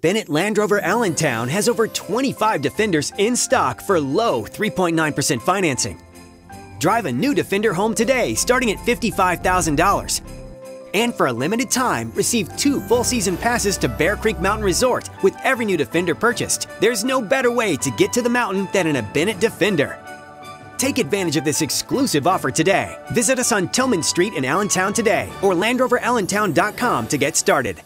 Bennett Land Rover Allentown has over 25 Defenders in stock for low 3.9% financing. Drive a new Defender home today starting at $55,000. And for a limited time, receive two full season passes to Bear Creek Mountain Resort with every new Defender purchased. There's no better way to get to the mountain than in a Bennett Defender. Take advantage of this exclusive offer today. Visit us on Tilghman Street in Allentown today or LandRoverAllentown.com to get started.